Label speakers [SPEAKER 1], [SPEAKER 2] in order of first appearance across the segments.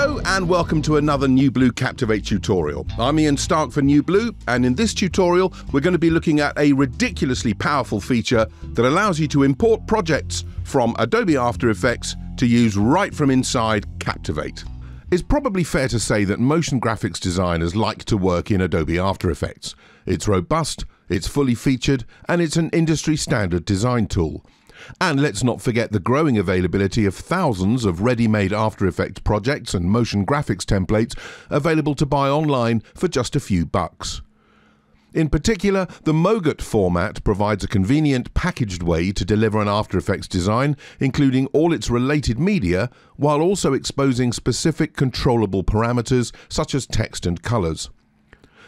[SPEAKER 1] Hello and welcome to another New Blue Captivate tutorial. I'm Ian Stark for New Blue and in this tutorial we're going to be looking at a ridiculously powerful feature that allows you to import projects from Adobe After Effects to use right from inside Captivate. It's probably fair to say that motion graphics designers like to work in Adobe After Effects. It's robust, it's fully featured and it's an industry standard design tool. And let's not forget the growing availability of thousands of ready-made After Effects projects and motion graphics templates available to buy online for just a few bucks. In particular, the MOGRT format provides a convenient packaged way to deliver an After Effects design, including all its related media, while also exposing specific controllable parameters such as text and colours.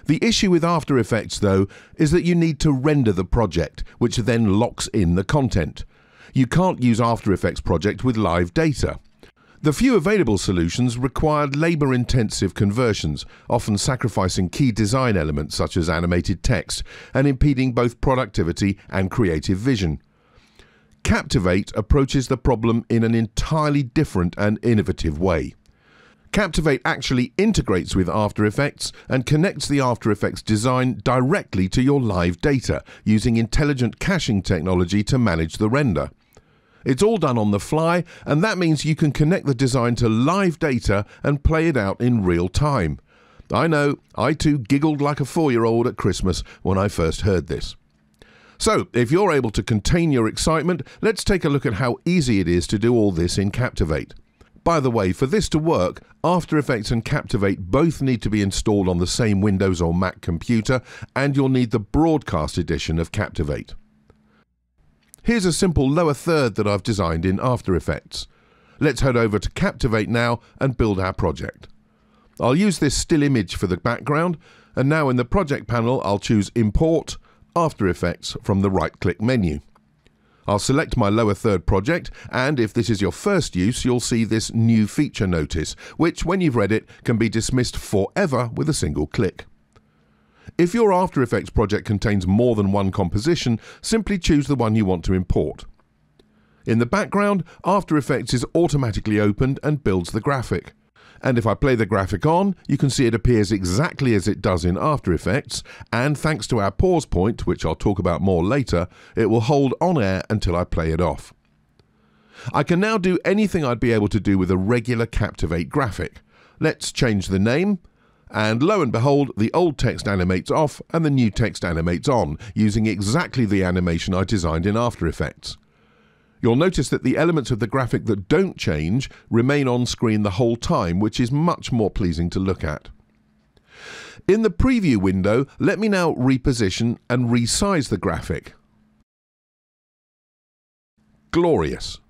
[SPEAKER 1] The issue with After Effects, though, is that you need to render the project, which then locks in the content. You can't use After Effects project with live data. The few available solutions required labour intensive conversions, often sacrificing key design elements such as animated text and impeding both productivity and creative vision. Captivate approaches the problem in an entirely different and innovative way. Captivate actually integrates with After Effects and connects the After Effects design directly to your live data using intelligent caching technology to manage the render. It's all done on the fly, and that means you can connect the design to live data and play it out in real time. I know, I too giggled like a four year old at Christmas when I first heard this. So, if you're able to contain your excitement, let's take a look at how easy it is to do all this in Captivate. By the way, for this to work, After Effects and Captivate both need to be installed on the same Windows or Mac computer, and you'll need the Broadcast edition of Captivate. Here's a simple lower third that I've designed in After Effects. Let's head over to Captivate now and build our project. I'll use this still image for the background and now in the project panel I'll choose Import After Effects from the right click menu. I'll select my lower third project and if this is your first use you'll see this new feature notice which when you've read it can be dismissed forever with a single click. If your After Effects project contains more than one composition, simply choose the one you want to import. In the background, After Effects is automatically opened and builds the graphic. And if I play the graphic on, you can see it appears exactly as it does in After Effects, and thanks to our pause point, which I'll talk about more later, it will hold on air until I play it off. I can now do anything I'd be able to do with a regular Captivate graphic. Let's change the name, and lo and behold, the old text animates off and the new text animates on, using exactly the animation I designed in After Effects. You'll notice that the elements of the graphic that don't change remain on screen the whole time, which is much more pleasing to look at. In the preview window, let me now reposition and resize the graphic. Glorious.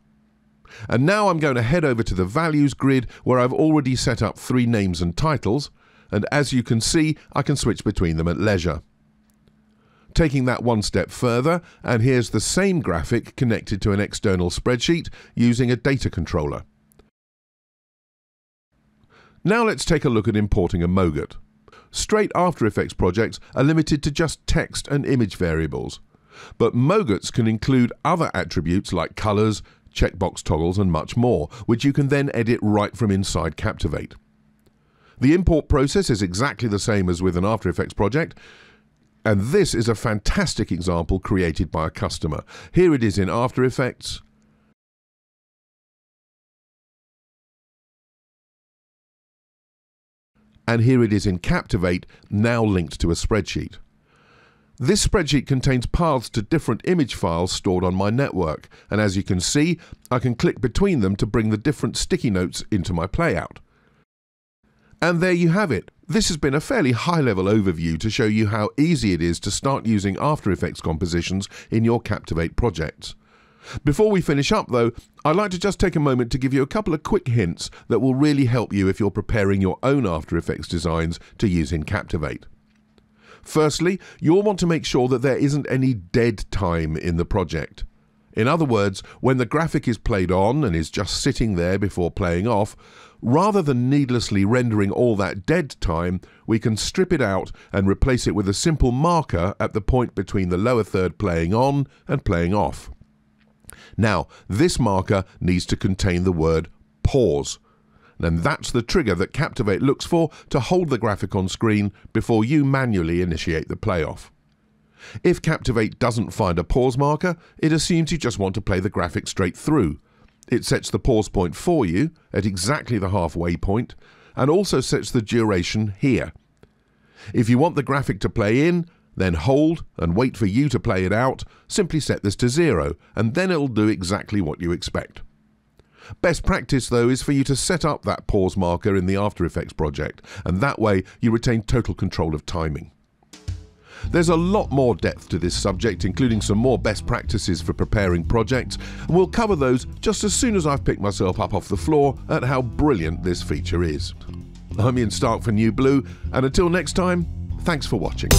[SPEAKER 1] And now I'm going to head over to the values grid where I've already set up three names and titles, and as you can see, I can switch between them at leisure. Taking that one step further, and here's the same graphic connected to an external spreadsheet using a data controller. Now let's take a look at importing a MOGRT. Straight After Effects projects are limited to just text and image variables, but MOGRTs can include other attributes like colours, checkbox toggles and much more, which you can then edit right from inside Captivate. The import process is exactly the same as with an After Effects project, and this is a fantastic example created by a customer. Here it is in After Effects. And here it is in Captivate, now linked to a spreadsheet. This spreadsheet contains paths to different image files stored on my network, and as you can see, I can click between them to bring the different sticky notes into my playout. And there you have it. This has been a fairly high level overview to show you how easy it is to start using After Effects compositions in your Captivate projects. Before we finish up though, I'd like to just take a moment to give you a couple of quick hints that will really help you if you're preparing your own After Effects designs to use in Captivate. Firstly, you'll want to make sure that there isn't any dead time in the project. In other words, when the graphic is played on and is just sitting there before playing off, rather than needlessly rendering all that dead time, we can strip it out and replace it with a simple marker at the point between the lower third playing on and playing off. Now, this marker needs to contain the word pause. And that's the trigger that Captivate looks for to hold the graphic on screen before you manually initiate the playoff. If Captivate doesn't find a pause marker, it assumes you just want to play the graphic straight through. It sets the pause point for you at exactly the halfway point and also sets the duration here. If you want the graphic to play in, then hold and wait for you to play it out, simply set this to zero and then it'll do exactly what you expect. Best practice though is for you to set up that pause marker in the After Effects project and that way you retain total control of timing. There's a lot more depth to this subject, including some more best practices for preparing projects, and we'll cover those just as soon as I've picked myself up off the floor at how brilliant this feature is. I'm Ian Stark for New Blue, and until next time, thanks for watching.